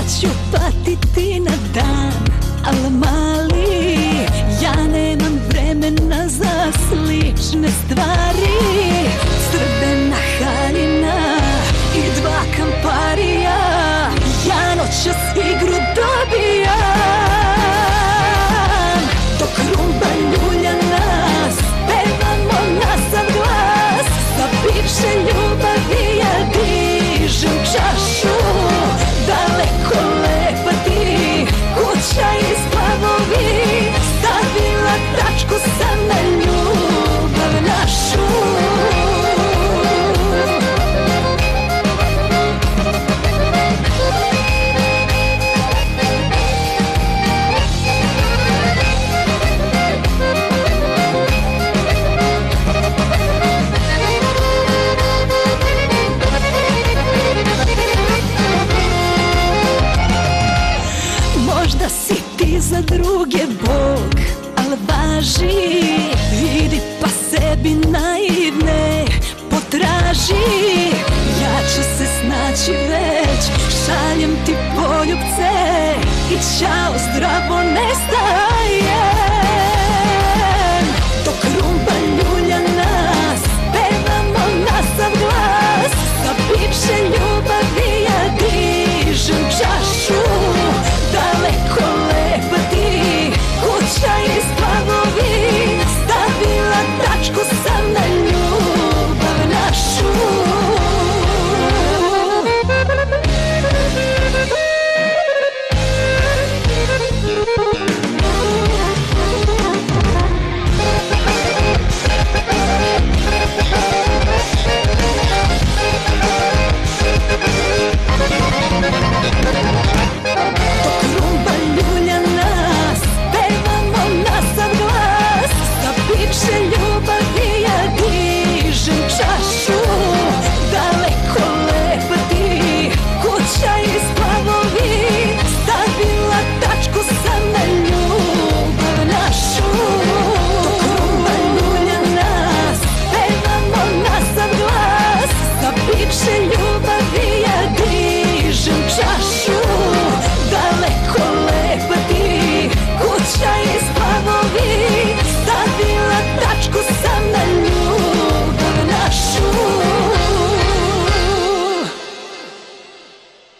Ca-ți și alamali. くさ laži Vidi pa sebi naivne potraži. Ja ću se snaći već Šaljem ti poljubce I čao zdravo nestaje